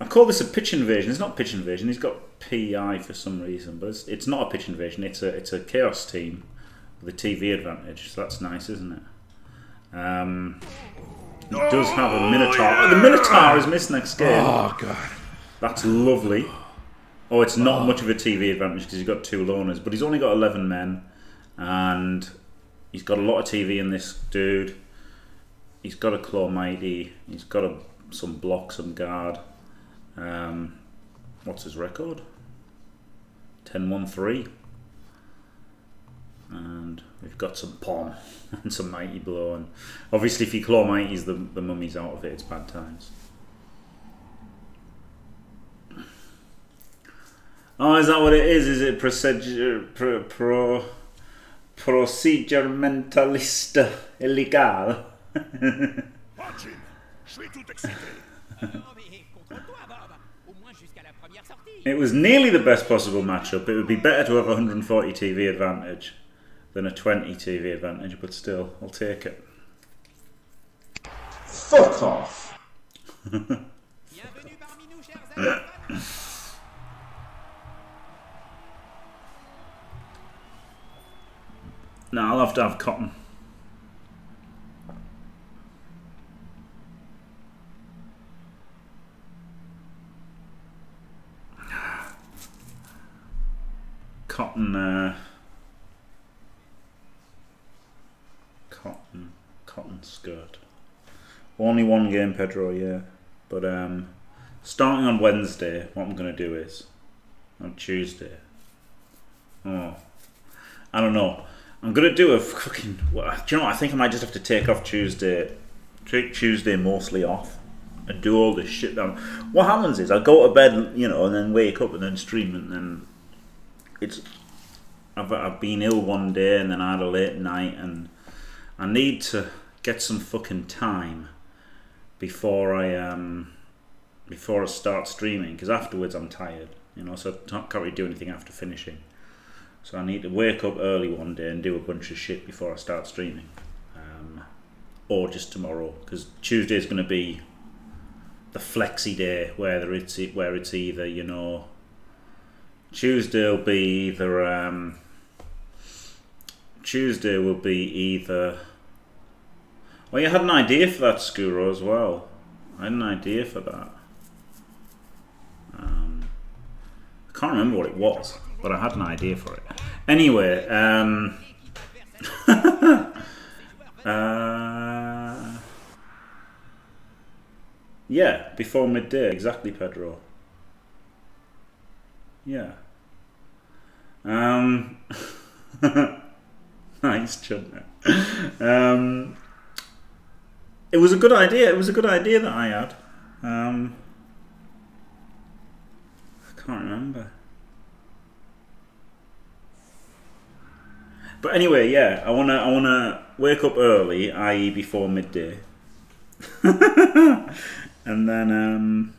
I call this a pitch invasion. It's not pitch invasion. He's got PI for some reason, but it's, it's not a pitch invasion. It's a it's a chaos team with a TV advantage. So that's nice, isn't it? Um, it does have a Minotaur. The Minotaur is missed next game. Oh god. That's lovely. Oh, it's not much of a TV advantage because he's got two loners, but he's only got 11 men, and he's got a lot of TV in this dude. He's got a Claw Mighty, he's got a, some block, some guard. Um, what's his record? 10 1 3. And we've got some Pom and some Mighty Blow. And obviously, if you Claw Mighty's the, the mummy's out of it, it's bad times. Oh, is that what it is? Is it procedure pro, pro proceduramentalista illegal? It was nearly the best possible matchup. It would be better to have a 140 TV advantage than a 20 TV advantage, but still, I'll take it. Fuck off. No, I'll have to have cotton. Cotton, uh, cotton, cotton skirt. Only one game, Pedro, yeah. But um, starting on Wednesday, what I'm going to do is, on Tuesday, oh, I don't know. I'm gonna do a fucking. Well, do you know what? I think I might just have to take off Tuesday, take Tuesday mostly off, and do all this shit. Down. What happens is I go to bed, you know, and then wake up and then stream, and then it's. I've I've been ill one day, and then I had a late night, and I need to get some fucking time before I um before I start streaming because afterwards I'm tired, you know, so I can't really do anything after finishing. So I need to wake up early one day and do a bunch of shit before I start streaming, um, or just tomorrow because Tuesday is going to be the flexi day where it's where it's either you know Tuesday will be either um, Tuesday will be either. Well, you had an idea for that, Skuro, as well. I had an idea for that. Um, I can't remember what it was but I had an idea for it. Anyway, um, uh, yeah, before midday, exactly, Pedro. Yeah. Um, nice, Chudner. Um, it was a good idea. It was a good idea that I had. Um, I can't remember. But anyway, yeah, I wanna I wanna wake up early, i.e., before midday, and then um,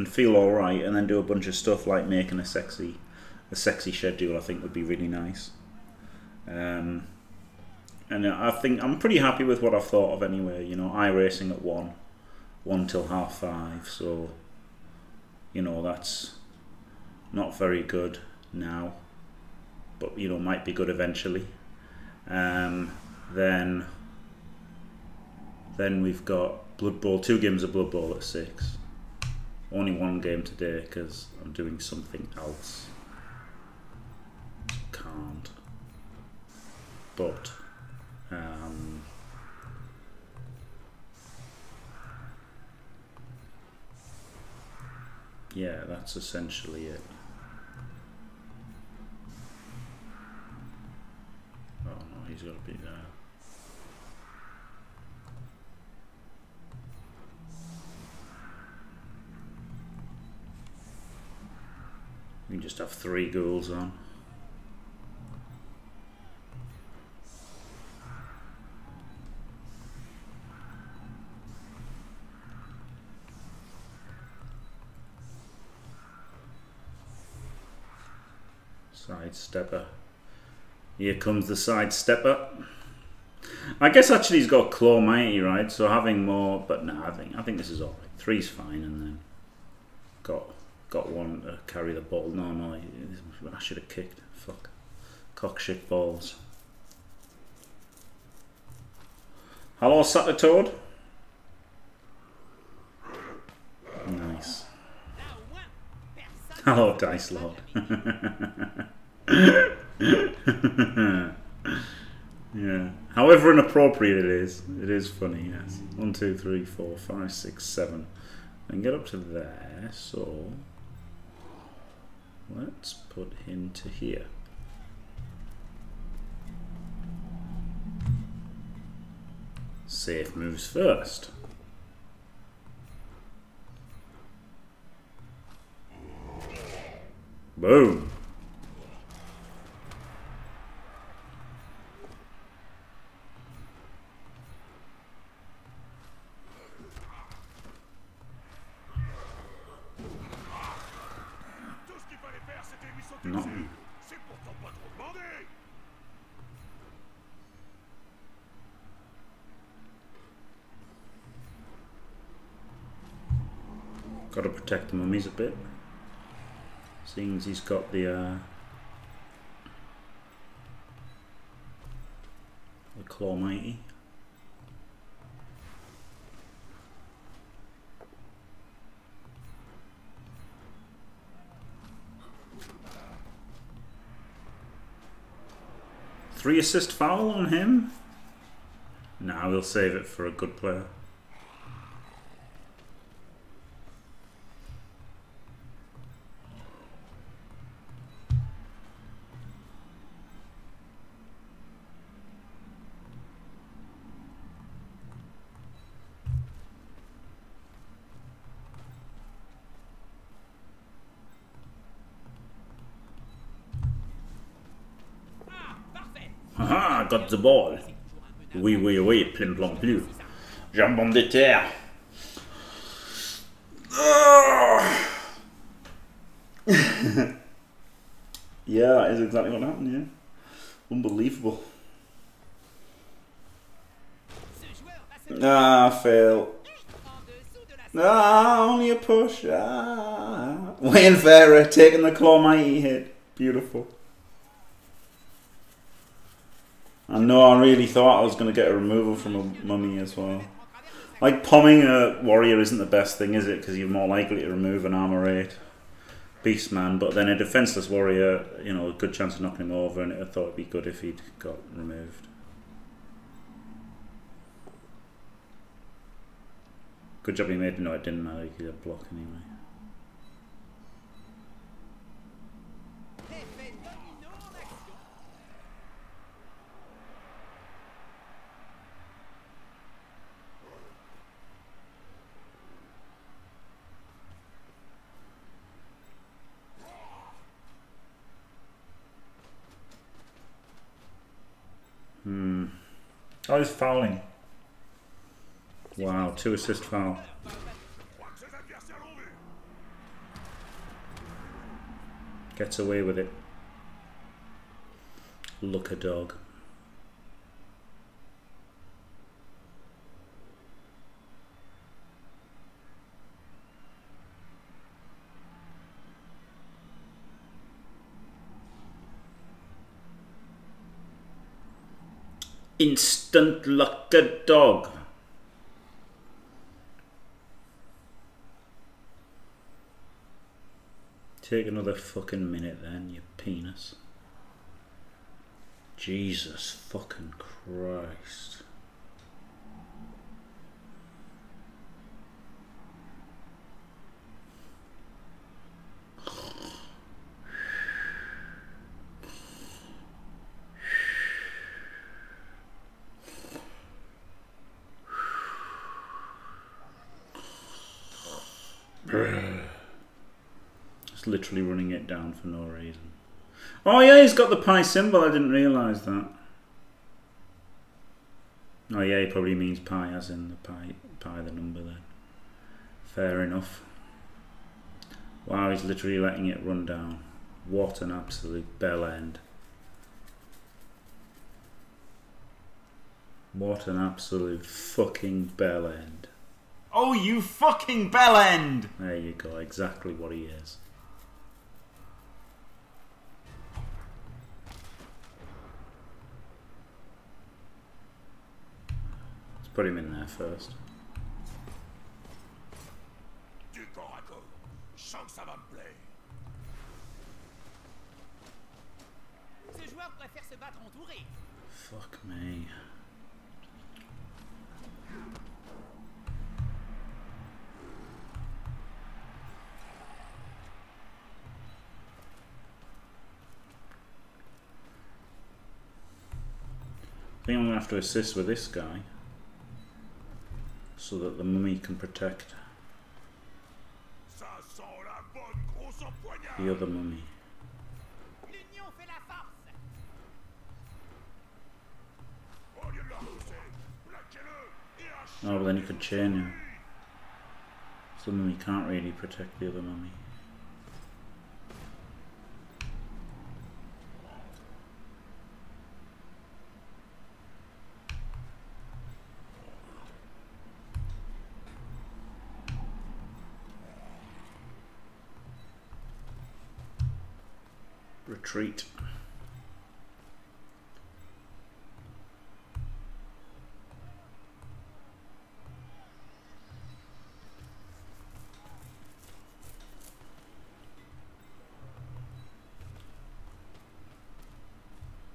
and feel all right, and then do a bunch of stuff like making a sexy a sexy schedule. I think would be really nice. Um, and I think I'm pretty happy with what I've thought of anyway. You know, I racing at one, one till half five. So, you know, that's not very good now but you know might be good eventually. Um, then then we've got Blood Bowl, two games of Blood Bowl at six. Only one game today because I'm doing something else. Can't. But um, yeah, that's essentially it. Oh he's got to be there. Just have three ghouls on. Side stepper. Here comes the side stepper. I guess actually he's got claw mighty, right? So having more, but no, I think I think this is alright. Three's fine, and then got got one to carry the ball. No, no, I should have kicked. Fuck, cock shit balls. Hello, Sutter Toad. Nice. Hello, Dice Lord. yeah. However inappropriate it is, it is funny, yes. One, two, three, four, five, six, seven. And get up to there, so let's put him to here. Safe moves first. Boom. Protect the mummies a bit. Seeing as he's got the uh, the claw mighty. Three assist foul on him? Nah, we'll save it for a good player. The ball. Oui, oui, oui, plim plom plu. Jambon de terre. Ah. yeah, that is exactly what happened, yeah. Unbelievable. Ah, fail. Ah, only a push. Ah. Wayne Farrer taking the claw mighty hit. Beautiful. I know I really thought I was going to get a removal from a mummy as well. Like, pomming a warrior isn't the best thing, is it? Because you're more likely to remove an armor 8 beastman, but then a defenseless warrior, you know, a good chance of knocking him over, and I thought it'd be good if he'd got removed. Good job he made No, it didn't matter, he could block anyway. He's fouling. Wow, two assist foul. Gets away with it. Look a dog. Instant luck a dog. Take another fucking minute then, you penis. Jesus fucking Christ. Just literally running it down for no reason. Oh yeah, he's got the pi symbol. I didn't realise that. Oh yeah, he probably means pi as in the pi, pi the number then. Fair enough. Wow, he's literally letting it run down. What an absolute bell end. What an absolute fucking bell end. Oh, you fucking bell end! There you go, exactly what he is. Put him in there first. Fuck me. I think I'm gonna have to assist with this guy so that the mummy can protect the other mummy. Oh, but then you could chain him. So the mummy can't really protect the other mummy. Retreat.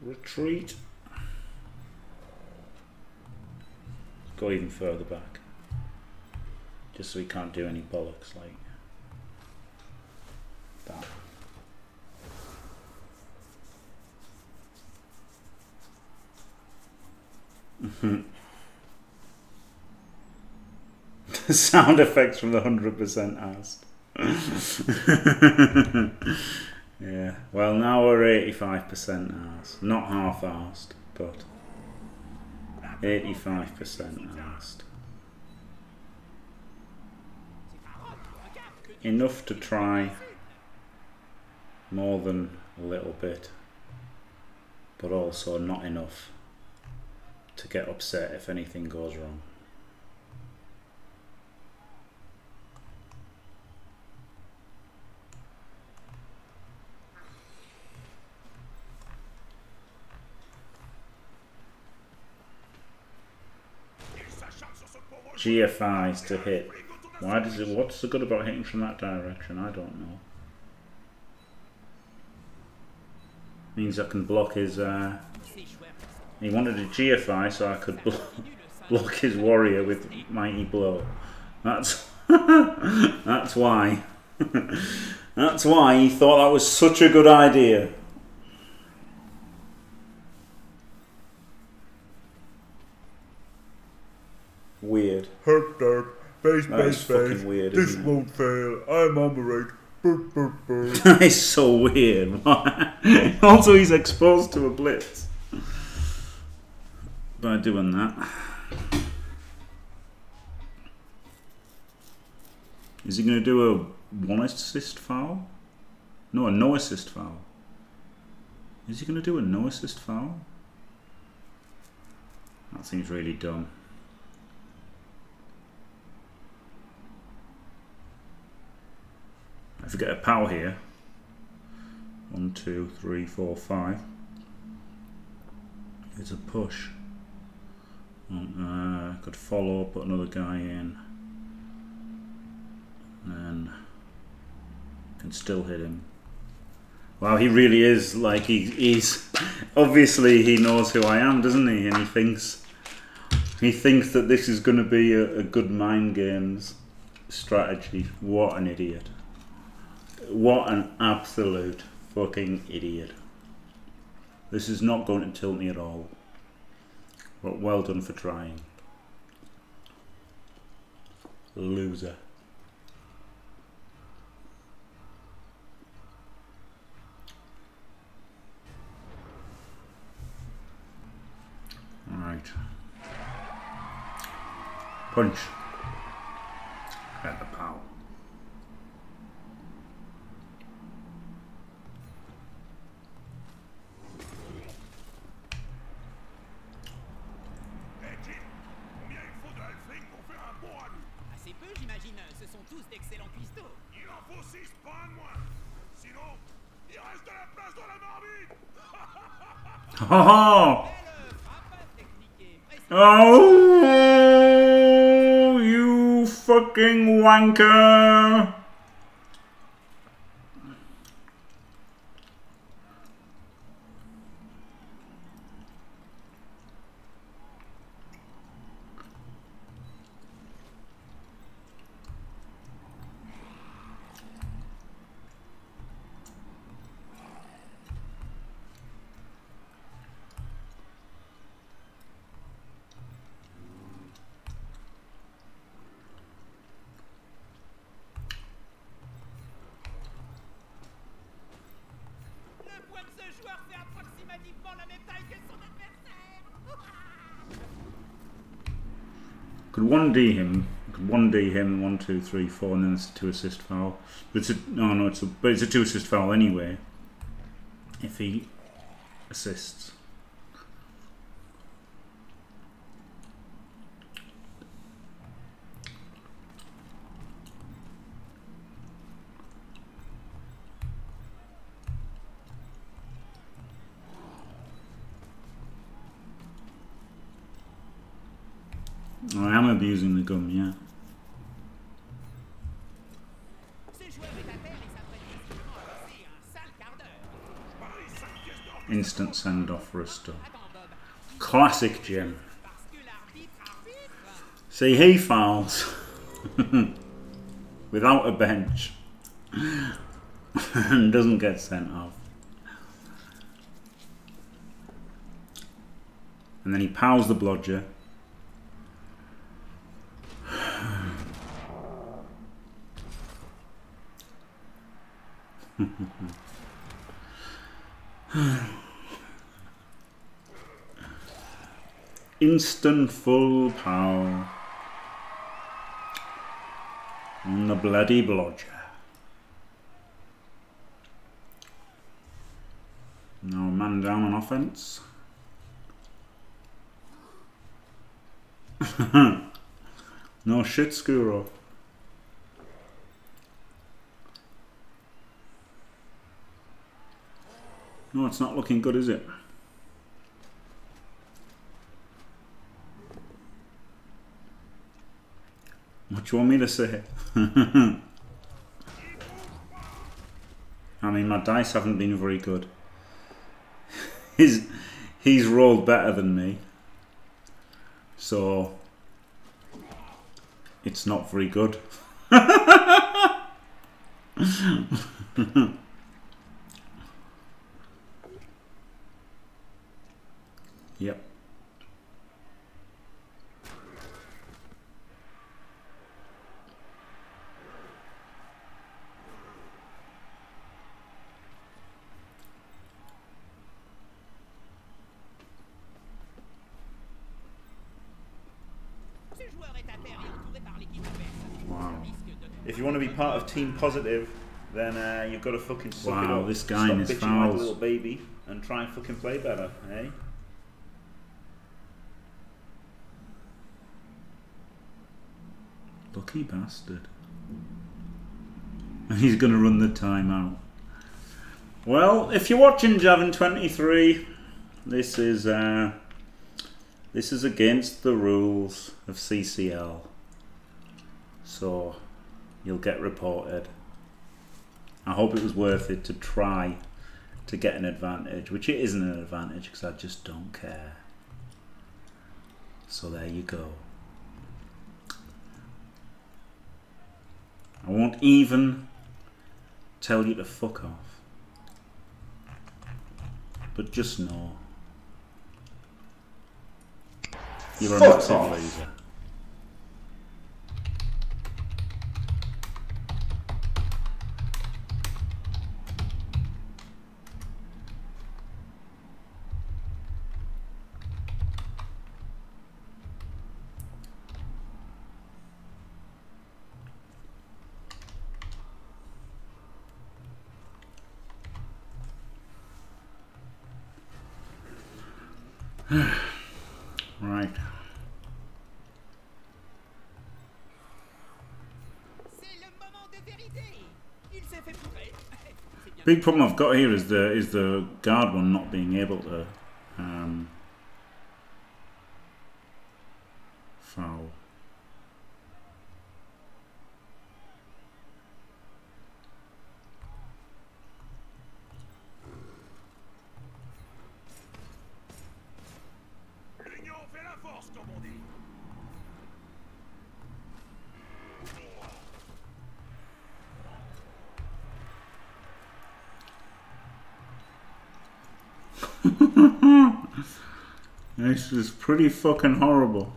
Retreat. Go even further back. Just so he can't do any bollocks like that. Mm-hmm. the sound effects from the 100% asked. yeah, well, now we're 85% asked. Not half asked, but 85% asked. Enough to try more than a little bit, but also not enough to get upset if anything goes wrong. GFIs to hit. Why does it? What's the good about hitting from that direction? I don't know. Means I can block his. Uh, he wanted a GFI, so I could blo- continuent le sein block his warrior with mighty blow. That's that's why. that's why he thought that was such a good idea. Weird. Herp derp, base face, fucking weird, This won't fail. I'm on the right. That is so weird. also, he's exposed to a blitz by doing that. Is he going to do a one assist foul? No, a no assist foul. Is he going to do a no assist foul? That seems really dumb. If we get a power here, one, two, three, four, five. It's a push. Uh, could follow, put another guy in, and can still hit him. Wow, he really is like he, he's obviously he knows who I am, doesn't he? And he thinks he thinks that this is going to be a, a good mind games strategy. What an idiot! What an absolute fucking idiot! This is not going to tilt me at all. But well done for trying. Loser. Alright. Punch. Oh, oh, you fucking wanker! 1D him. 1D him, 1, 2, 3, 4, and then it's a 2 assist foul. It's a, no, no, it's a, but it's a 2 assist foul anyway. If he assists. Instant send off for a stun. Classic Jim. See, he fouls without a bench and doesn't get sent off. And then he pows the blodger. Instant full power. On the bloody blodger. No man down on offense. no shit, Skuro. No, it's not looking good, is it? What do you want me to say? I mean, my dice haven't been very good. he's he's rolled better than me, so it's not very good. yep. To be part of Team Positive, then uh, you've got to fucking suck it Wow, up. this guy Stop and his bitching like a little baby and try and fucking play better, eh? Lucky bastard. And he's going to run the timeout. Well, if you're watching Javin 23, this is uh, this is against the rules of CCL. So you'll get reported. I hope it was worth it to try to get an advantage, which it isn't an advantage because I just don't care. So there you go. I won't even tell you to fuck off. But just know. You're a massive off. loser. Big problem I've got here is the is the guard one not being able to um, foul. L'union fait la force, comme on dit. This is pretty fucking horrible.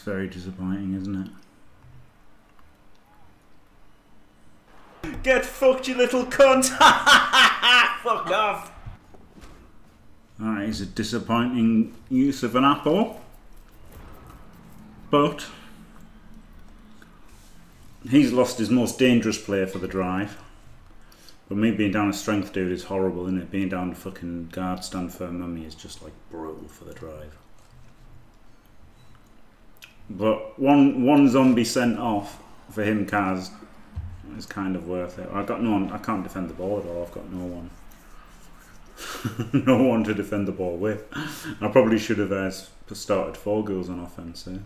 That's very disappointing, isn't it? Get fucked, you little cunt! Fuck off! That is a disappointing use of an apple. But he's lost his most dangerous player for the drive. But me being down a strength dude is horrible, isn't it? Being down a fucking guard stand for mummy is just like brutal for the drive. But one one zombie sent off for him, Kaz, is kind of worth it. I've got no one. I can't defend the ball at all. I've got no one. no one to defend the ball with. I probably should have uh, started four ghouls on offense. Eh?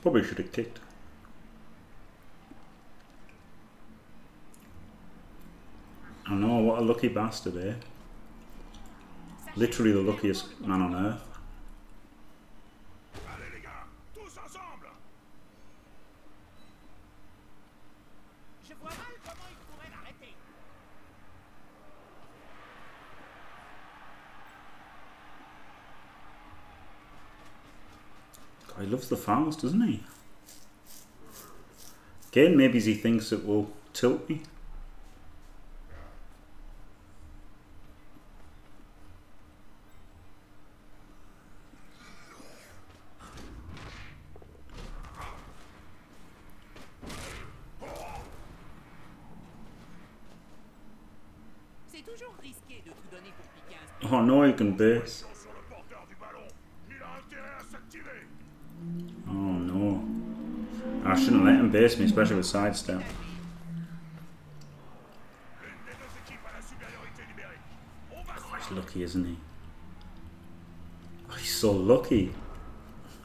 Probably should have kicked. I know what a lucky bastard, eh? Literally the luckiest man on earth. God, he loves the fouls, doesn't he? Again, maybe he thinks it will tilt me. S'activer. Oh no. I shouldn't let him base me, especially with sidestep. Oh, he's lucky, isn't he? Oh, he's so lucky.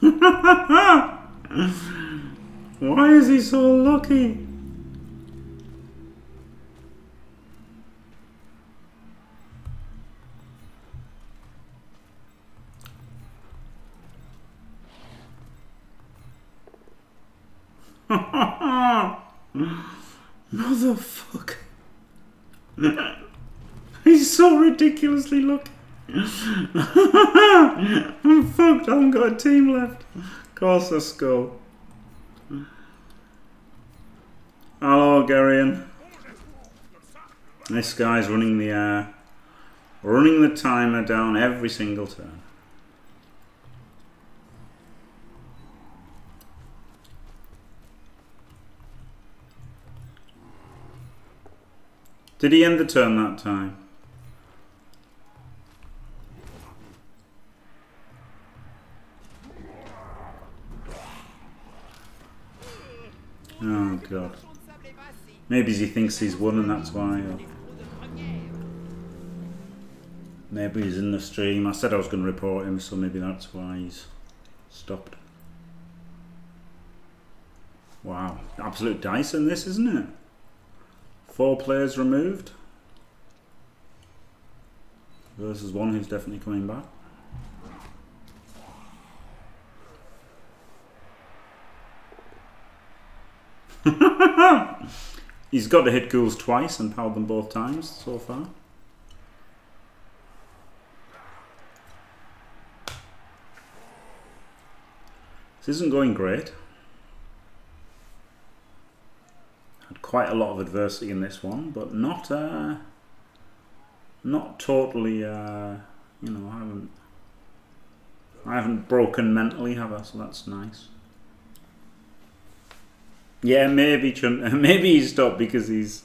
Why is he so lucky? Motherfucker. He's so ridiculously lucky. I'm fucked. I haven't got a team left. Of course, let's go. Hello, Garion. This guy's running the uh, running the timer down every single turn. Did he end the turn that time? Oh god. Maybe he thinks he's won and that's why. Maybe he's in the stream. I said I was going to report him, so maybe that's why he's stopped. Wow. Absolute dice in this, isn't it? Four players removed. Versus one who's definitely coming back. He's got to hit ghouls twice and powered them both times so far. This isn't going great. Had quite a lot of adversity in this one, but not uh, not totally. Uh, you know, I haven't I haven't broken mentally, have I? So that's nice. Yeah, maybe Chun- maybe he stopped because he's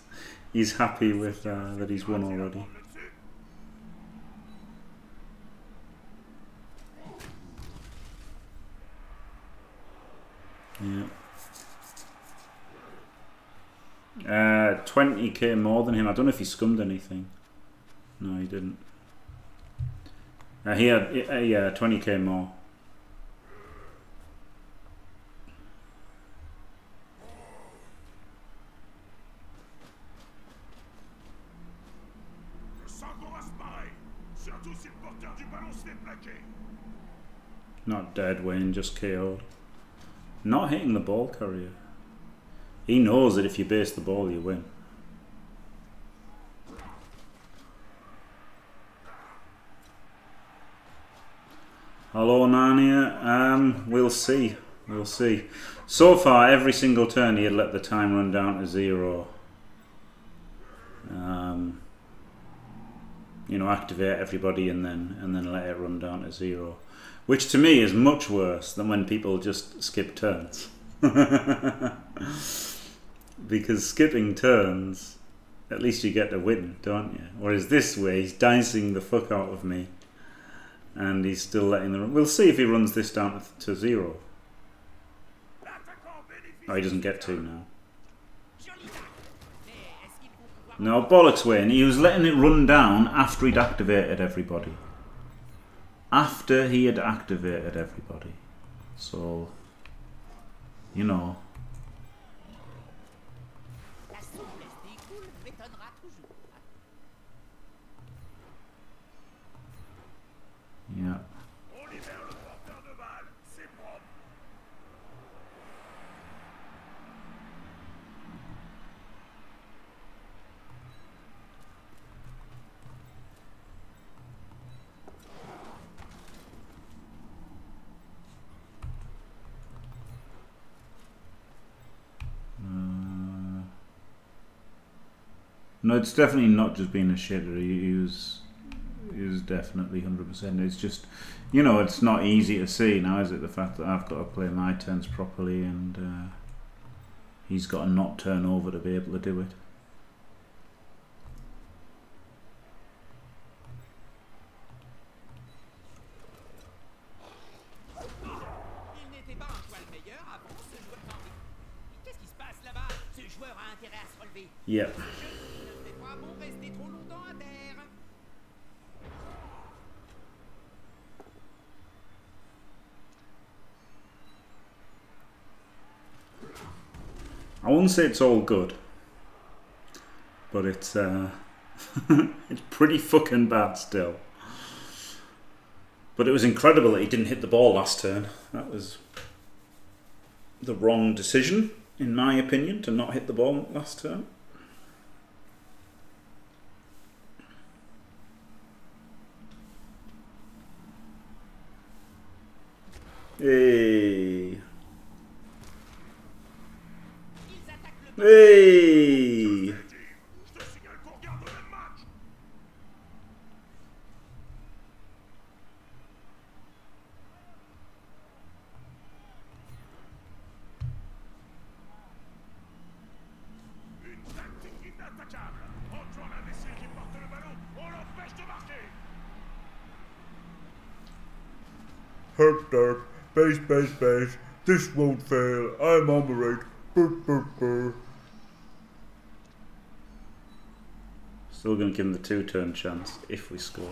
he's happy with uh, that he's won already. Yeah. Uh, 20k more than him. I don't know if he scummed anything. No, he didn't. Uh, he had, uh, yeah, 20k more. Not dead, Wayne, just KO'd. Not hitting the ball carrier. He knows that if you base the ball, you win. Hello, Narnia. Um, we'll see. We'll see. So far, every single turn he had let the time run down to zero. Um, you know, activate everybody and then and then let it run down to zero, which to me is much worse than when people just skip turns. because skipping turns, at least you get to win, don't you? Whereas this way, he's dicing the fuck out of me, and he's still letting the. We'll see if he runs this down to, zero. Oh, he doesn't get to now. No, bollocks, Wayne. He was letting it run down after he'd activated everybody. After he had activated everybody. So, you know. Uh, no, it's definitely not just being a shitter. He, he was, was definitely hundred percent. It's just, you know, it's not easy to see now, is it? The fact that I've got to play my turns properly and uh, he's got to not turn over to be able to do it. Il I wouldn't say it's all good, but it's uh, it's pretty fucking bad still. But it was incredible that he didn't hit the ball last turn. That was the wrong decision, in my opinion, to not hit the ball last turn. Hey. Marquer. Herp derp, base, base, base. This won't fail. I'm on the right. Brr, brr, brr. Still going to give him the two turn chance if we score.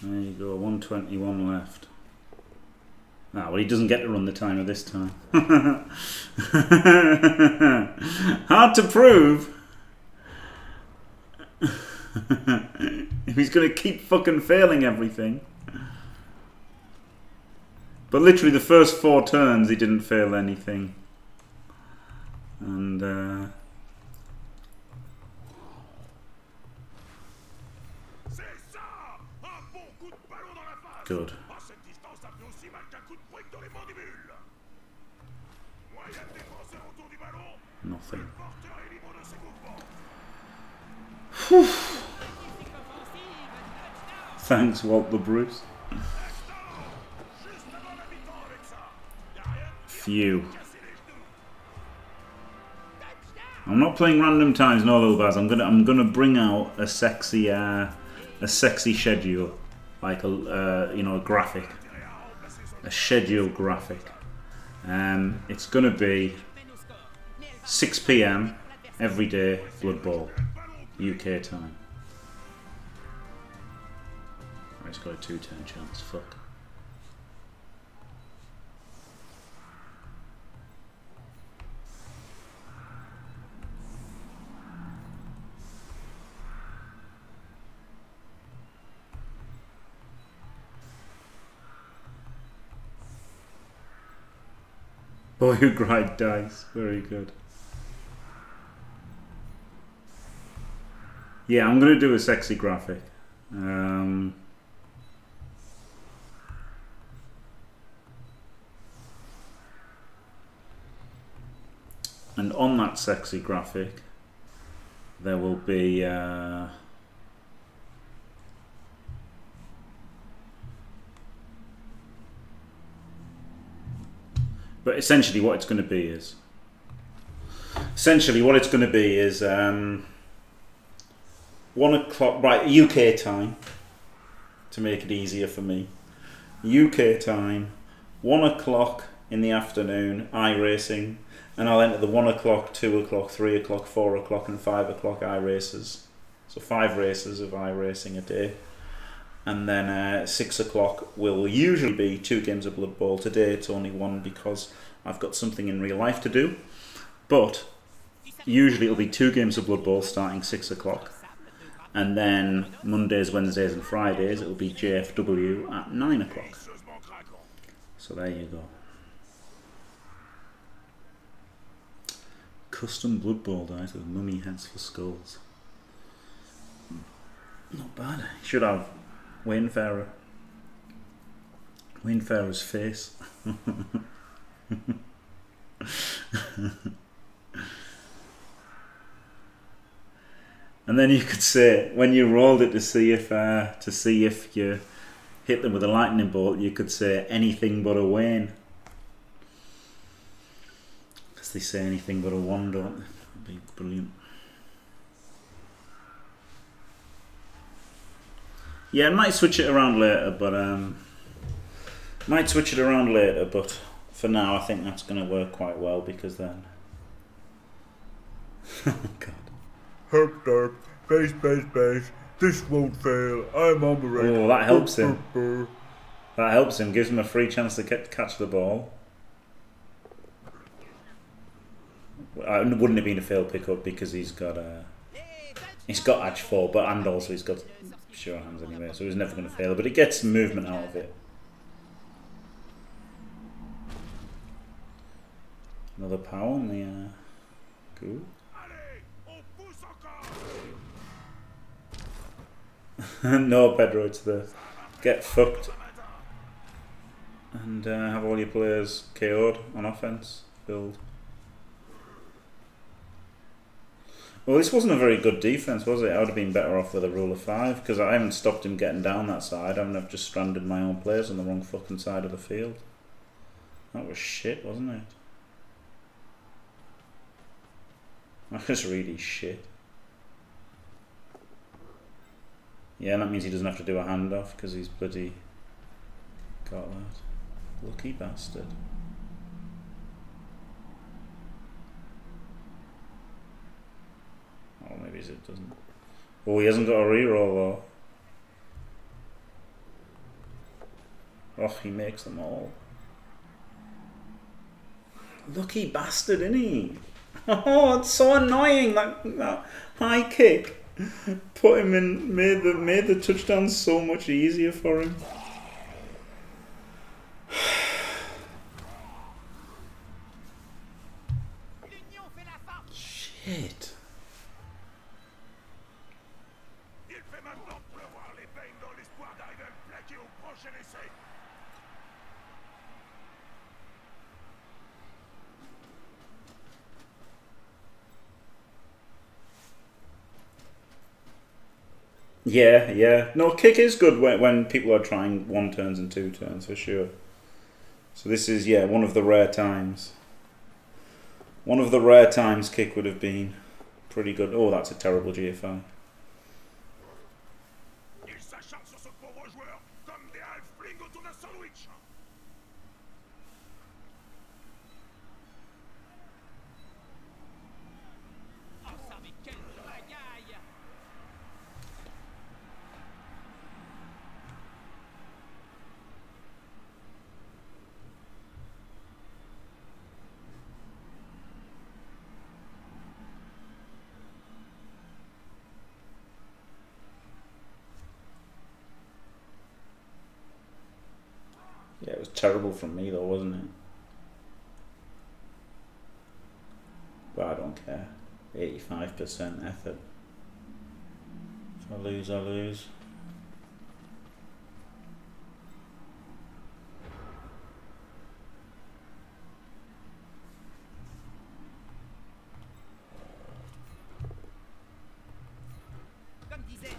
There you go, 121 left. Ah, well, he doesn't get to run the timer this time. Hard to prove. if he's going to keep fucking failing everything. But literally the first four turns he didn't fail anything. And uh, good. À cette ça Y'a rien de Phew. I'm not playing random times, no, little Baz. I'm gonna I'm gonna bring out a sexy uh, a sexy schedule, like a uh, you know a graphic, a schedule graphic. Um, it's gonna be 6 p.m. every day, Blood Bowl, UK time. It's got a two turn chance. Fuck. Boy who grind dice. Very good. Yeah, I'm gonna do a sexy graphic. Um, and on that sexy graphic, there will be. Uh, but essentially, what it's going to be is. Essentially, what it's going to be is um, one o'clock, right? UK time, to make it easier for me. UK time, one o'clock in the afternoon, iRacing, and I'll enter the one o'clock, two o'clock, three o'clock, four o'clock, and five o'clock i races. So five races of iRacing a day. And then uh, six o'clock will usually be two games of Blood Bowl. Today it's only one because I've got something in real life to do. But usually it'll be two games of Blood Bowl starting six o'clock. And then Mondays, Wednesdays, and Fridays it'll be JFW at nine o'clock. So there you go. Custom Blood Bowl dice with mummy heads for skulls. Not bad. Should have Wayne Farrer. Wayne Farrer's face. and then you could say when you rolled it to see if uh, to see if you hit them with a lightning bolt, you could say anything but a Wayne. They say anything but a one, don't they? That'd be brilliant. Yeah, I might switch it around later, but um, might switch it around later. But for now, I think that's going to work quite well because then. oh God. Herp derp, base, base, base. This won't fail. I'm on the race. Oh, that helps him. That helps him. Gives him a free chance to get, catch the ball. I wouldn't have been a failed pickup because he's got uh, he's got edge four, but and also he's got sure hands anyway, so he's never going to fail. But it gets movement out of it. Another power in the uh, cool. No, Pedro, it's the get fucked and uh, have all your players KO'd on offense. Build. Well, this wasn't a very good defense, was it? I would have been better off with a rule of five because I haven't stopped him getting down that side. I mean, I've just stranded my own players on the wrong fucking side of the field. That was shit, wasn't it? That was really shit. Yeah, and that means he doesn't have to do a handoff because he's bloody got that. Lucky bastard. Maybe it doesn't. Oh, he hasn't got a reroll though. Oh, he makes them all. Lucky bastard, isn't he? Oh, it's so annoying that, that high kick. Put him in, made the made the touchdown so much easier for him. Yeah, yeah. No, kick is good when, when people are trying one turns and two turns for sure. So this is yeah one of the rare times. One of the rare times kick would have been pretty good. Oh, that's a terrible GFI. Terrible from me though, wasn't it? But I don't care. Eighty-five percent effort. If I lose, I lose. Comme disait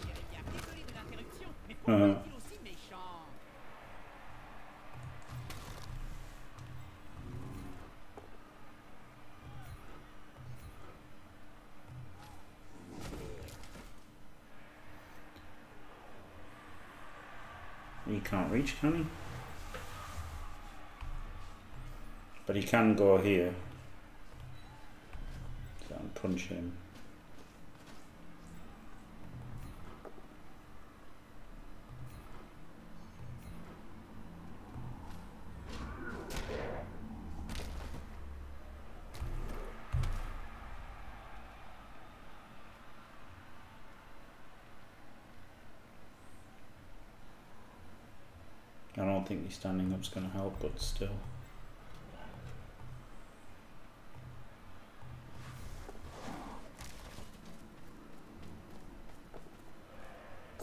can't reach, can he? But he can go here. So I'm punch him. Standing up's going to help, but still.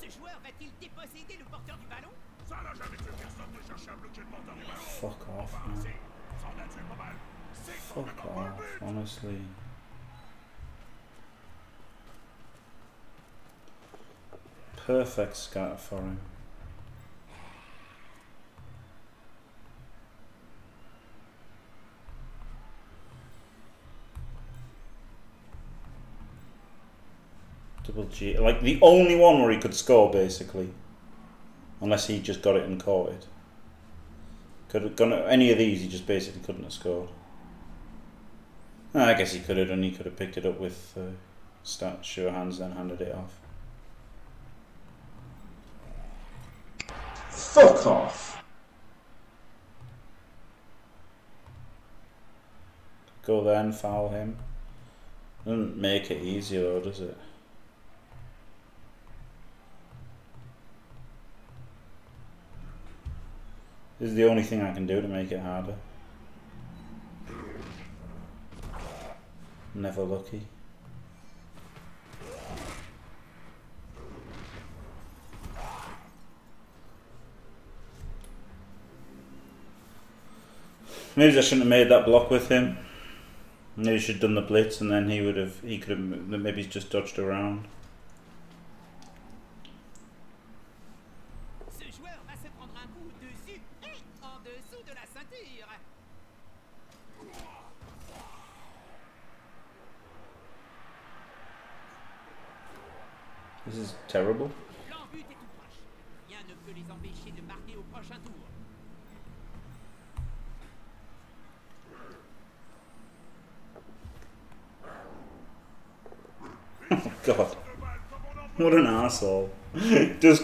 Ce joueur va-t-il déposséder le porteur du ballon Ça n'a jamais tué personne de chercher à bloquer le porteur du ballon. Fuck off, man. si, ça en a tué pas mal. C'est Fuck complètement pas le off, honestly. Perfect scatter for him. G, like the only one where he could score basically, unless he just got it and caught it. Could have gone any of these, he just basically couldn't have scored. Ah, I guess he could have done. He could have picked it up with uh, start sure hands, then handed it off. Fuck off. Go there and foul him. Doesn't make it easier though, does it? This is the only thing I can do to make it harder. Never lucky. Maybe I shouldn't have made that block with him. Maybe I should have done the blitz and then he would have he could have maybe just dodged around.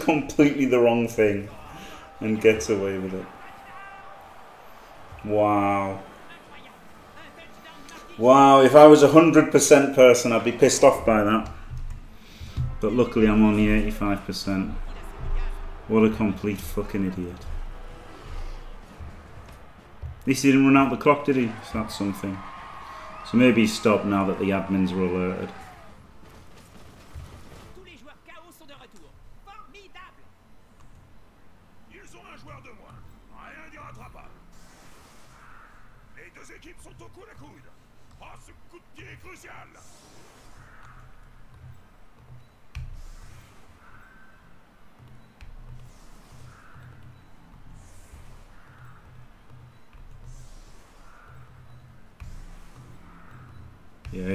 Completely the wrong thing and gets away with it. Wow. Wow, if I was a 100% person, I'd be pissed off by that. But luckily, I'm only 85%. What a complete fucking idiot. At least he didn't run out the clock, did he? So that's something. So maybe he stopped now that the admins are alerted.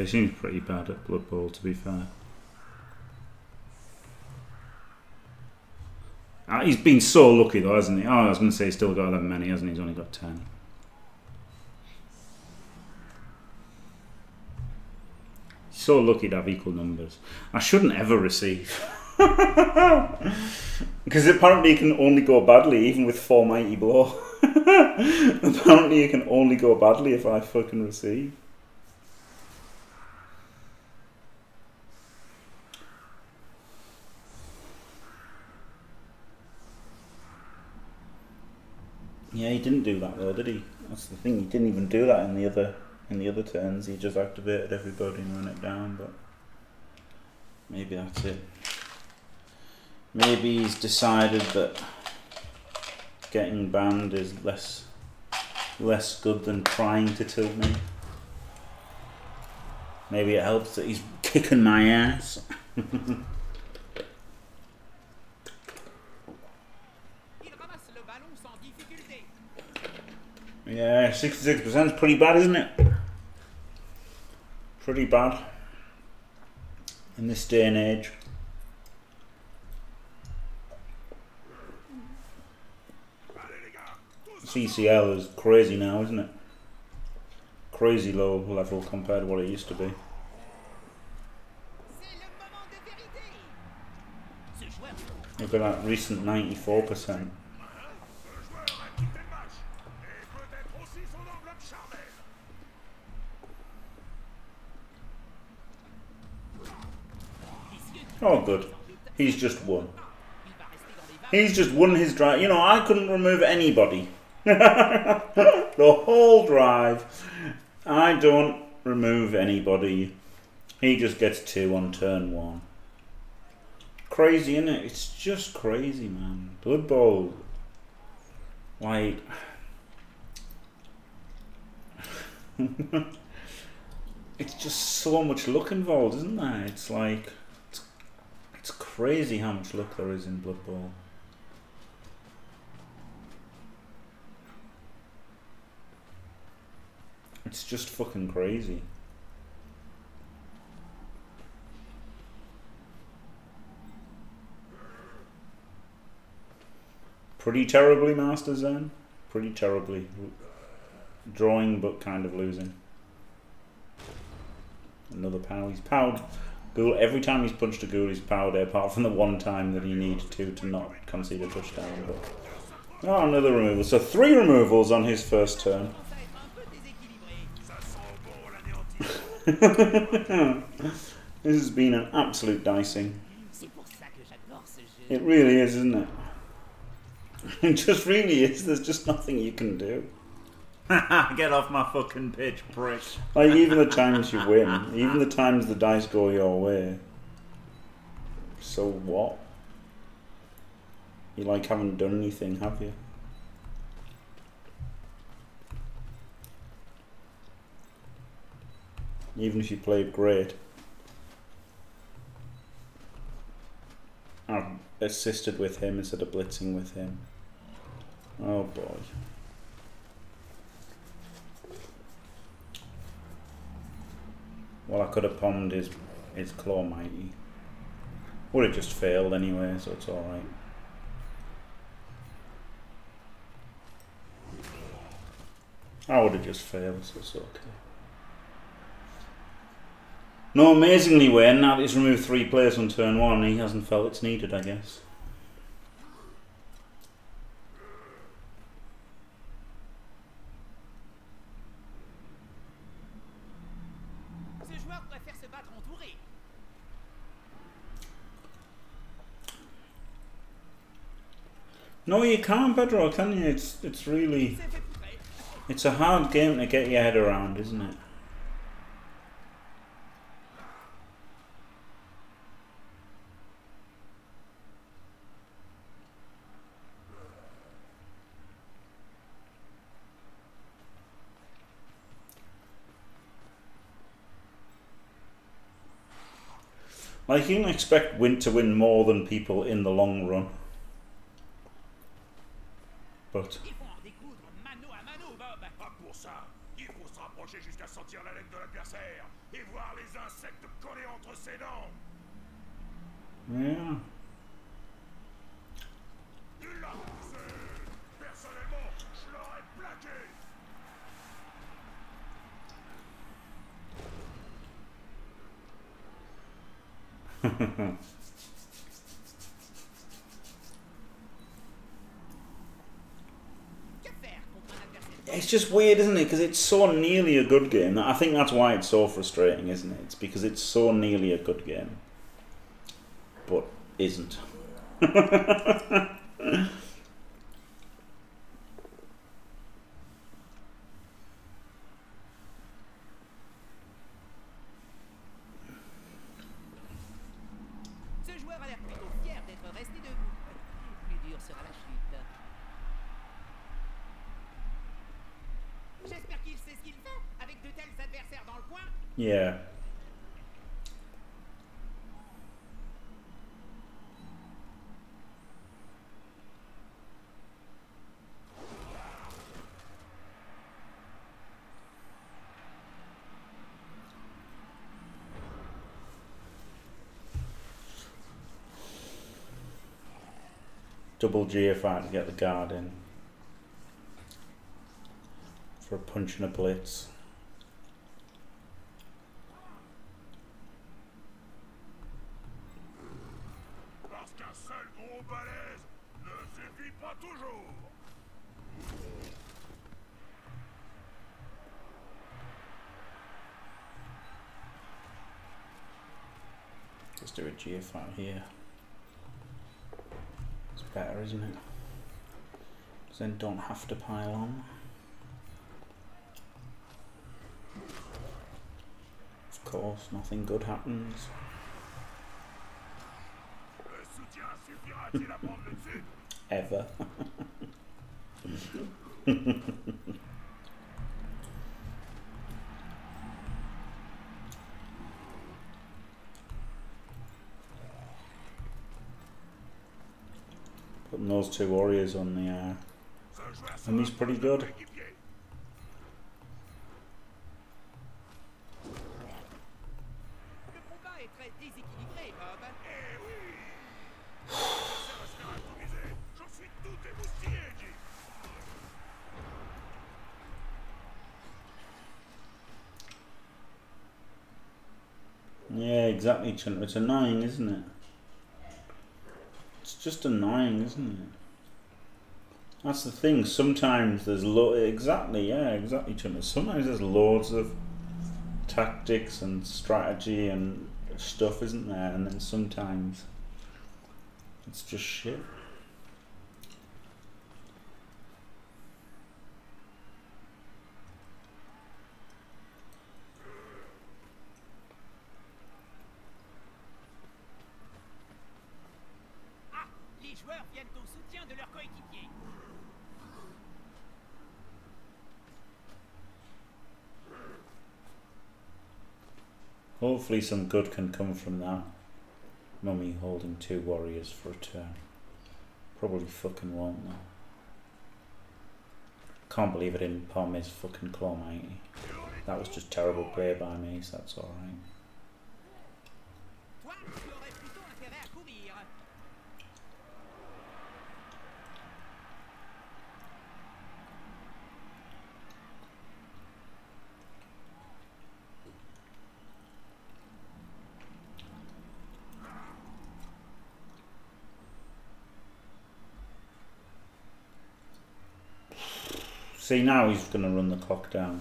He seems pretty bad at Blood Bowl, to be fair. Ah, he's been so lucky though, hasn't he? Oh, I was going to say he's still got 11 many, hasn't he? He's only got 10. He's so lucky to have equal numbers. I shouldn't ever receive. Because apparently it can only go badly, even with four mighty blow. apparently it can only go badly if I fucking receive. He didn't do that though, did he? That's the thing. He didn't even do that in the other in the other turns. He just activated everybody and ran it down. But maybe that's it. Maybe he's decided that getting banned is less less good than trying to tilt me. Maybe it helps that he's kicking my ass. Yeah, 66% is pretty bad, isn't it? Pretty bad. In this day and age. CCL is crazy now, isn't it? Crazy low level compared to what it used to be. Look at that recent 94%. Oh, good. He's just won. He's just won his drive. You know, I couldn't remove anybody. the whole drive. I don't remove anybody. He just gets two on turn one. Crazy, is it? It's just crazy, man. Blood Bowl. Like. it's just so much luck involved, isn't there? It's like. Crazy how much luck there is in Blood Bowl. It's just fucking crazy. Pretty terribly, Master Zen. Pretty terribly. Drawing, but kind of losing. Another pow. He's powed. Ghoul, every time he's punched a ghoul, he's powered it, apart from the one time that he needed to to not concede a touchdown. But oh, another removal. So three removals on his first turn. This has been an absolute dicing. It really is, isn't it? It just really is. There's just nothing you can do. Get off my fucking pitch, prick. Like, even the times you win, even the times the dice go your way. So what? You, like, haven't done anything, have you? Even if you played great. I've assisted with him instead of blitzing with him. Oh boy. Well, I could have palmed his his claw mighty. Would have just failed anyway, so it's all right. I would have just failed, so it's okay. No, amazingly, Wayne, now that he's removed three players on turn one, he hasn't felt it's needed, I guess. No, you can't Pedro. can you? It's it's really it's a hard game to get your head around, isn't it? Like you can expect Win to win more than people in the long run. Bob. Pas pour ça. Il faut se rapprocher jusqu'à sentir la laine de l'adversaire et voir les insectes collés entre ses dents. yeah. Il l'a poussé. Personnellement, je l'aurais plaqué. It's just weird, isn't it? Because it's so nearly a good game. I think that's why it's so frustrating, isn't it? It's because it's so nearly a good game, but isn't. Double GFI to get the guard in. For a punch and a blitz. Let's do a GFI here. Better, isn't it? then don't have to pile on. Of course, nothing good happens. Ever. those two warriors on the uh, And he's pretty good. Yeah, exactly, Chunter. It's annoying, isn't it? Just annoying, isn't it? That's the thing. Sometimes there's lo- exactly, yeah, exactly. Sometimes there's loads of tactics and strategy and stuff, isn't there? And then sometimes it's just shit. Some good can come from that. Mummy holding two warriors for a turn. Probably fucking won't though. Can't believe I didn't palm his fucking claw mighty. That was just terrible play by me, so that's alright. See, now he's going to run the clock down.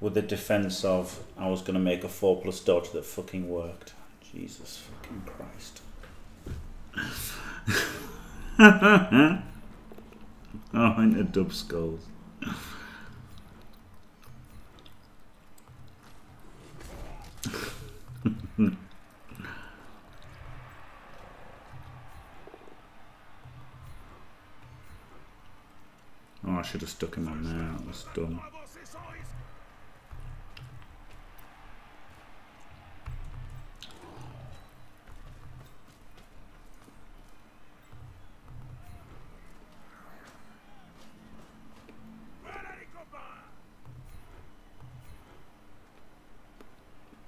With the defense of, I was going to make a 4 plus dodge that fucking worked. Jesus fucking Christ. oh, into dub skulls. Oh, I should have stuck him on there. That was dumb. Avancer sans risque.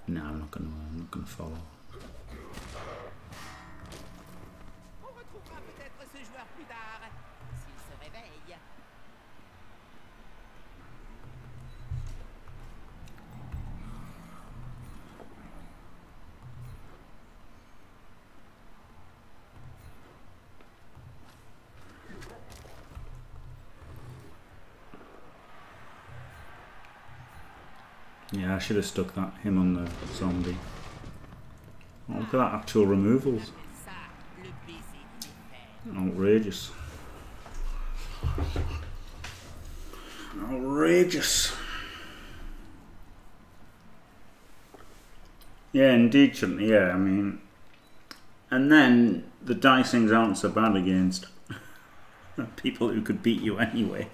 No, I'm not gonna. I'm not gonna follow. On retrouvera peut-être ce joueur plus tard, s'il se réveille. Yeah, I should have stuck that him on the zombie. Oh, look at that actual removals. Outrageous. Outrageous. Yeah, indeed, shouldn't? Yeah, I mean, and then the dicings aren't so bad against people who could beat you anyway.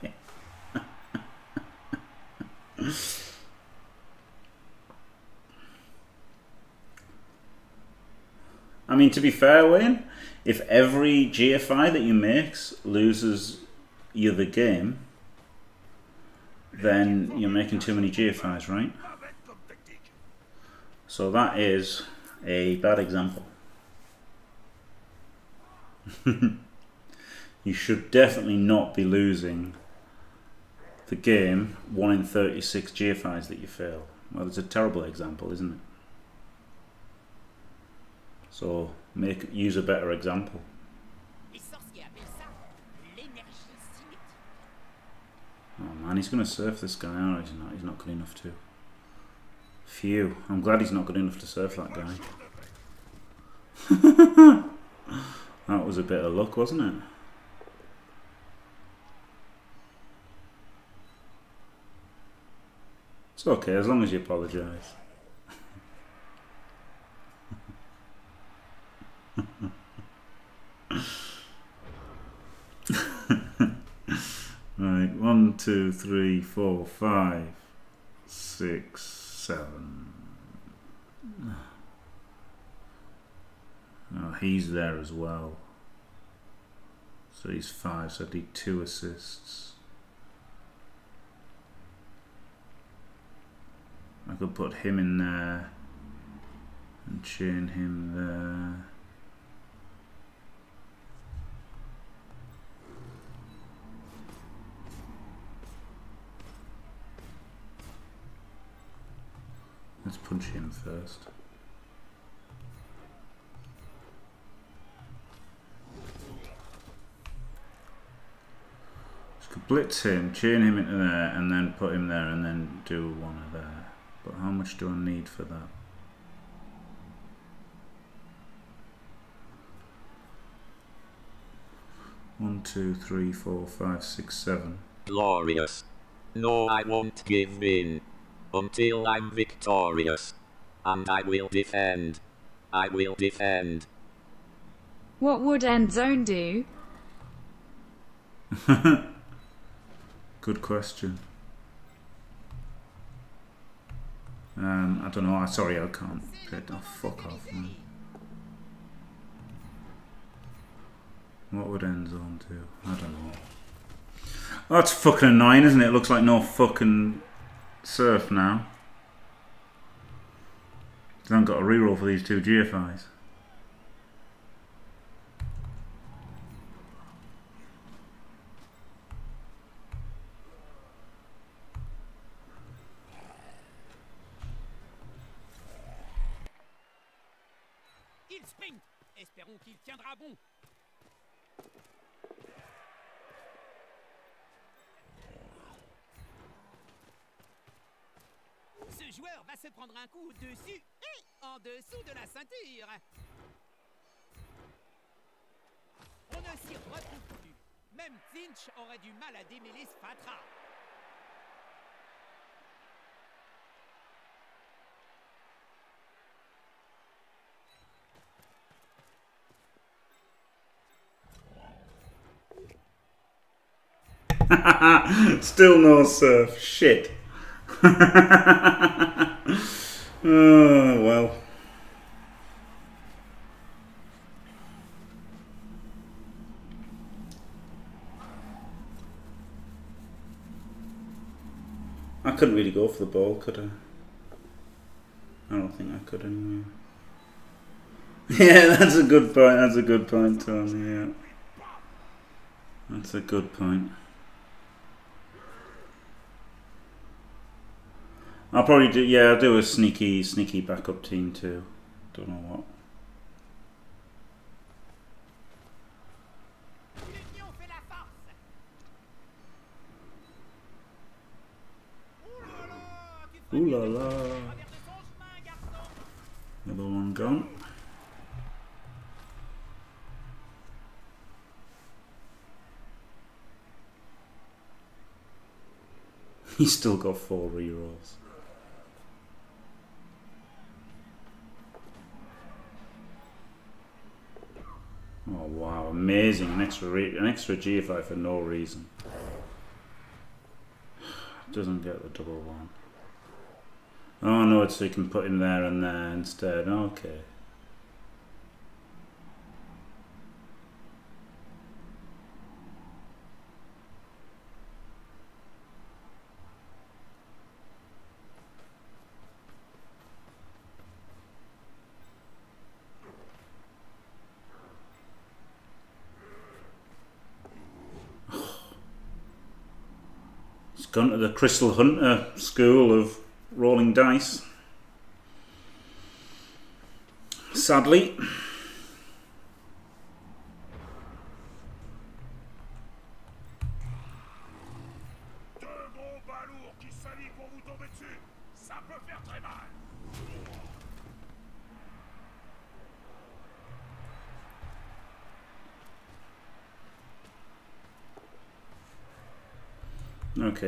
Mean, to be fair, Wayne, if every GFI that you makes loses you the game, then you're making too many GFIs, right? So that is a bad example. you should definitely not be losing the game 1 in 36 GFIs that you fail. Well, it's a terrible example, isn't it? So make use a better example. Oh man, he's going to surf this guy out. He's not. He's not good enough to. Phew. I'm glad he's not good enough to surf that guy. that was a bit of luck, wasn't it? It's okay as long as you apologise. Right, one, two, three, four, five, six, seven. Oh, he's there as well. So he's five, so I need two assists. I could put him in there and chain him there. Let's punch him first. Just could blitz him, chain him into there, and then put him there, and then do one of there. But how much do I need for that? One, two, three, four, five, six, seven. Glorious. No, I won't give in. Until I'm victorious. And I will defend. I will defend. What would end zone do? Good question. Um, I don't know. Sorry, I can't. C'est le Oh, fuck de off, baiser. man. What would Endzone do? I don't know. Oh, that's fucking annoying, isn't it? It looks like no fucking surf now. I haven't got a reroll for these two GFIs. Espérons qu'il tiendra bon. Va se prendre un coup dessus et en dessous de la ceinture. On ne s'y retrouve plus. Même Finch aurait du mal à démêler ce fatras. Still no surf. Shit. oh, well. I couldn't really go for the ball, could I? I don't think I could anyway. Yeah, that's a good point. That's a good point, Tony. Yeah, that's a good point. I'll probably do. Yeah, I'll do a sneaky, sneaky backup team too. Don't know what. Ooh la la. Another one gone. He's still got four rerolls. Oh wow, amazing! An extra an extra GFI for no reason. Doesn't get the double one. Oh no, it's so you can put him there and there instead. Okay. Gone to the Crystal Hunter school of rolling dice. Sadly.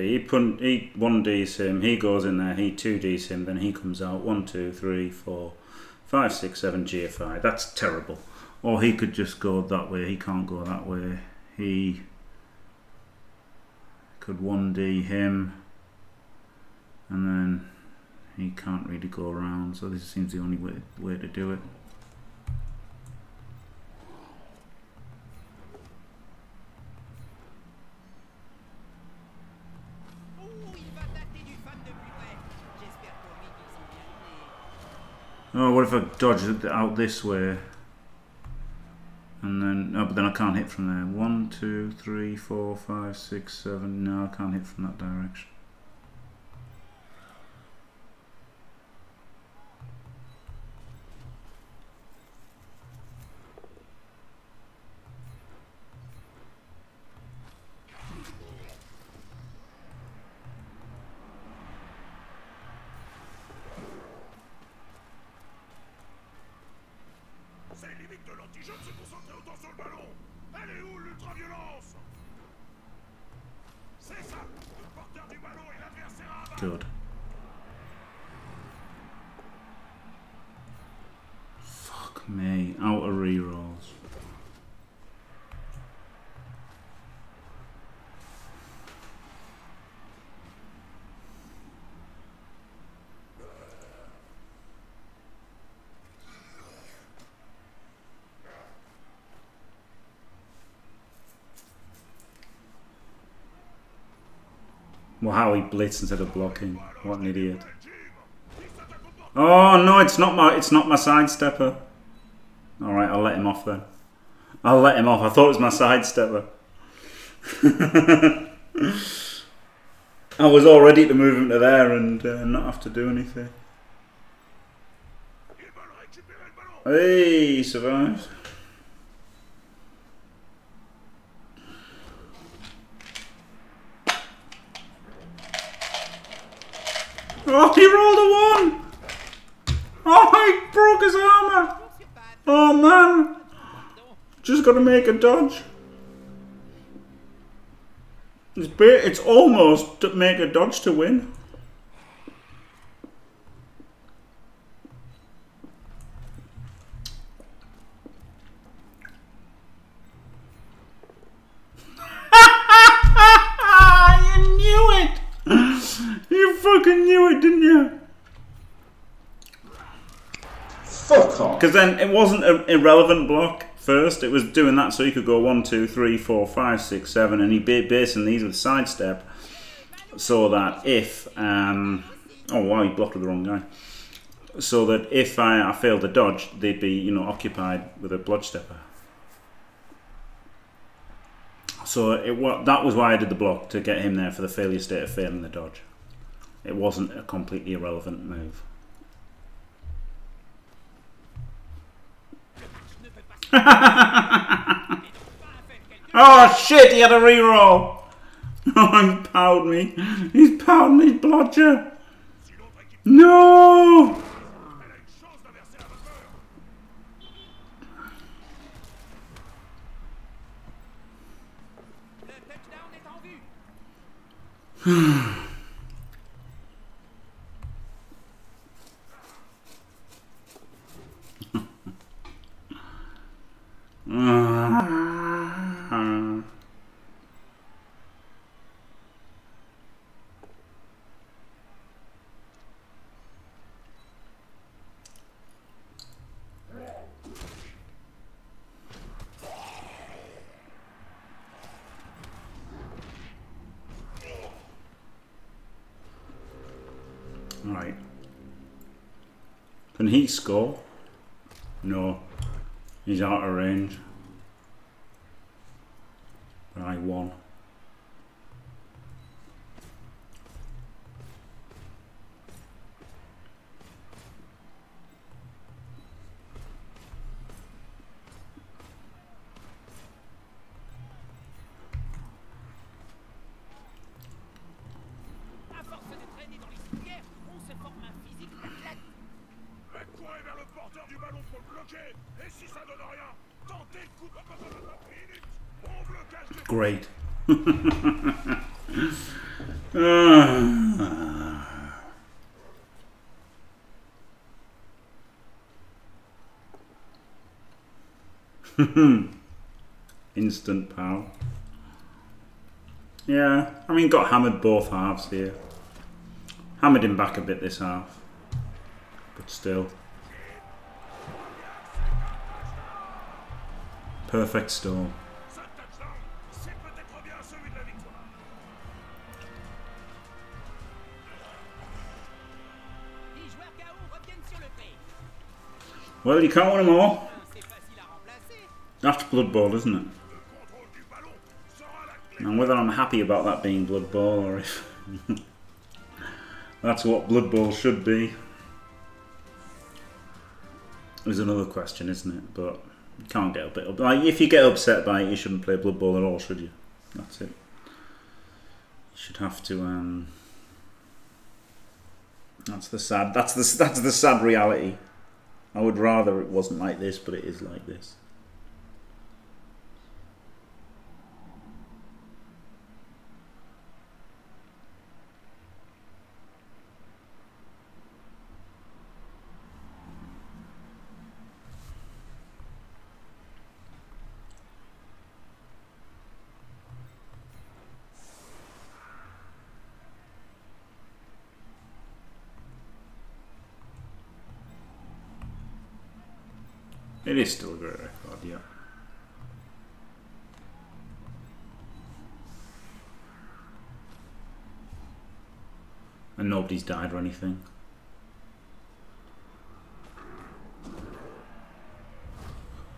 Okay, he put he one D's him, he goes in there, he two D's him, then he comes out one, two, three, four, five, six, seven GFI. That's terrible. Or he could just go that way, he can't go that way. He could one D him and then he can't really go around, so this seems the only way way to do it. If I dodge out this way? And then, oh, but then I can't hit from there. One, two, three, four, five, six, seven. No, I can't hit from that direction. Well, how he blitzed instead of blocking. What an idiot. Oh no, it's not my it's not my sidestepper. Alright, I'll let him off then. I'll let him off. I thought it was my sidestepper. I was all ready to move him to there and uh, not have to do anything. Hey, he survived. Oh, he rolled a one! Oh, he broke his armor! Oh man! Just gotta make a dodge. It's, it's almost to make a dodge to win. you knew it! You fucking knew it, didn't you? Fuck off. Because then it wasn't an irrelevant block first. It was doing that so he could go one, two, three, four, five, six, seven, and he ba- basing these with sidestep so that if um, oh wow, he blocked with the wrong guy. so that if I, I failed a dodge, they'd be you know occupied with a blood stepper. So it that was why I did the block to get him there for the failure state of failing the dodge. It wasn't a completely irrelevant move. Oh shit! He had a reroll. Oh, he's powered me. He's powered me, blodger. No. Ah. Right. Can he score? No. He's out of range. But I Great. Instant power. Yeah, I mean, got hammered both halves here. Hammered him back a bit this half. But still. Perfect storm. Well, you can't win them all. That's Blood Bowl, isn't it? And whether I'm happy about that being Blood Bowl or if that's what Blood Bowl should be is another question, isn't it? But you can't get a bit. Like if you get upset by it, you shouldn't play Blood Bowl at all, should you? That's it. You should have to. Um, that's the sad. That's the that's the sad reality. I would rather it wasn't like this, but it is like this. Is still a great record, yeah. And nobody's died or anything.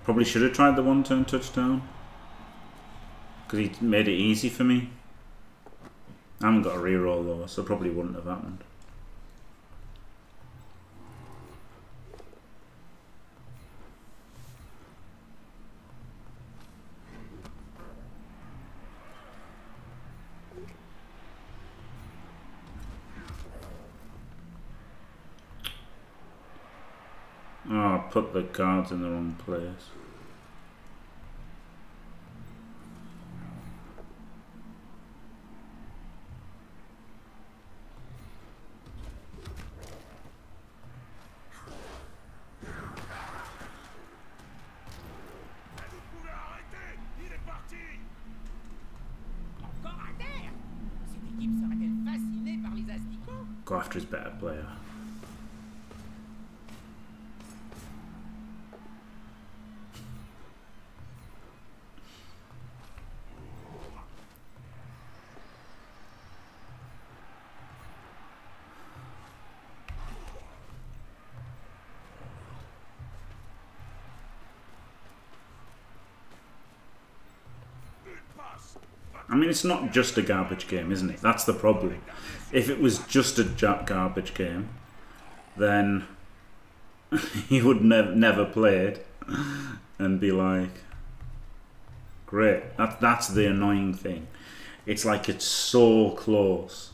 Probably should have tried the one turn touchdown. Because he made it easy for me. I haven't got a reroll though, so probably wouldn't have happened. Oh, I put the cards in the wrong place. Go after his better player. I mean, it's not just a garbage game, isn't it? That's the problem. If it was just a garbage game, then he would nev- never play it and be like, great. That, that's the annoying thing. It's like it's so close.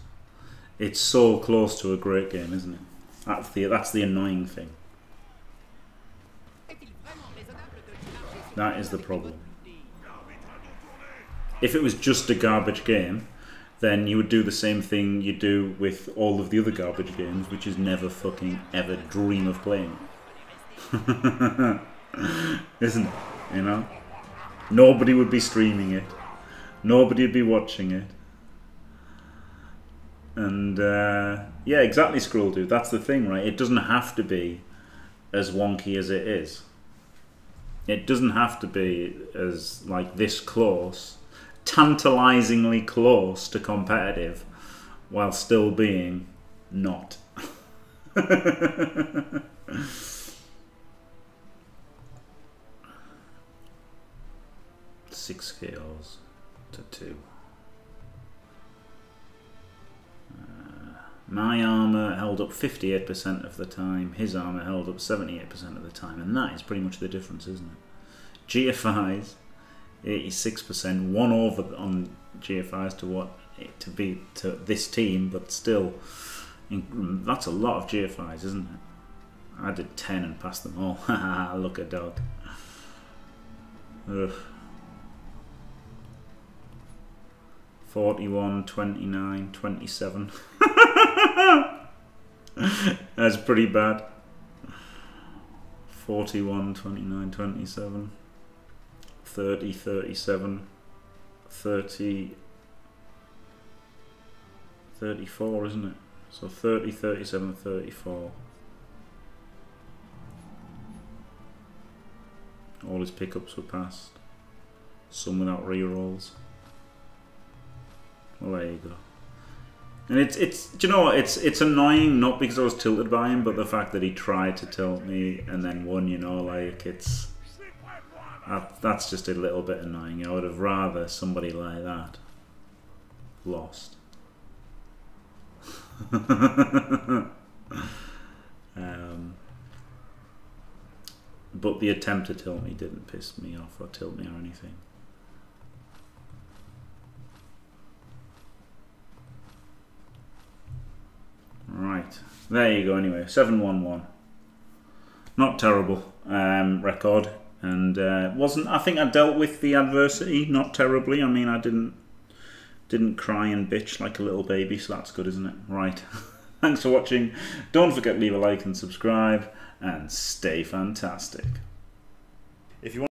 It's so close to a great game, isn't it? That's the, that's the annoying thing. That is the problem. If it was just a garbage game, then you would do the same thing you do with all of the other garbage games, which is never fucking ever dream of playing. Isn't it? You know? Nobody would be streaming it. Nobody would be watching it. And uh, yeah, exactly, Scroll Dude. That's the thing, right? It doesn't have to be as wonky as it is. It doesn't have to be as like this close, tantalizingly close to competitive, while still being not. Six kills to two. Uh, my armor held up 58% of the time, his armor held up 78% of the time, and that is pretty much the difference, isn't it? GFIs, 86%, one over on GFIs to what to be to this team, but still, that's a lot of GFIs, isn't it? I did 10 and passed them all. Look at dog. Ugh. 41, 29, 27. That's pretty bad. 41, 29, 27. 30, 37. 30. 34, isn't it? So 30, 37, 34. All his pickups were passed. Some without rerolls. Well, there you go. And it's it's you know it's it's annoying not because I was tilted by him, but the fact that he tried to tilt me and then won. You know, like it's that's just a little bit annoying. I would have rather somebody like that lost. um, but the attempt to tilt me didn't piss me off or tilt me or anything. Right, there you go. Anyway, seven one one. Not terrible um, record, and uh, wasn't. I think I dealt with the adversity not terribly. I mean, I didn't didn't cry and bitch like a little baby, so that's good, isn't it? Right. Thanks for watching. Don't forget to leave a like and subscribe, and stay fantastic. If you want